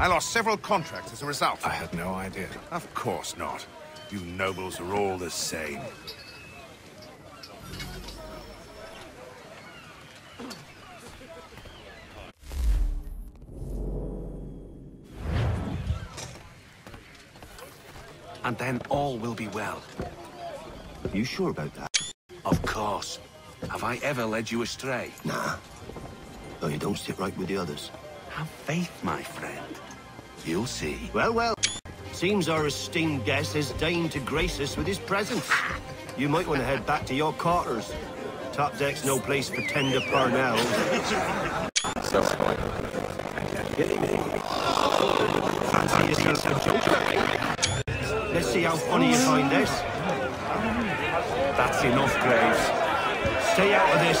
I lost several contracts as a result. I had no idea. Of course not. You nobles are all the same. And then all will be well. You sure about that? Of course. Have I ever led you astray? Nah. No, you don't sit right with the others. Have faith, my friend. You'll see. Well, well. Seems our esteemed guest has deigned to grace us with his presence. You might want to head back to your quarters. Top deck's no place for tender parnells. Fancy yourself a joker? Let's see how funny you find this. That's enough, Graves. Stay out of this.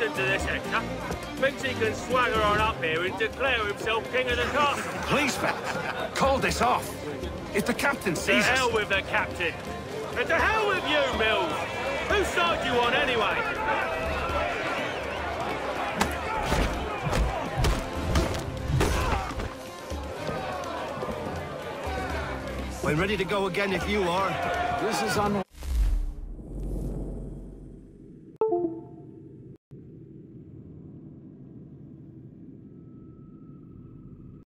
Listen to this, Hector. Thinks he can swagger on up here and declare himself king of the castle. Please, Beth, call this off. If the captain To sees hell with the captain. And to hell with you, Mills. Whose side you on anyway? We're ready to go again if you are. This is un...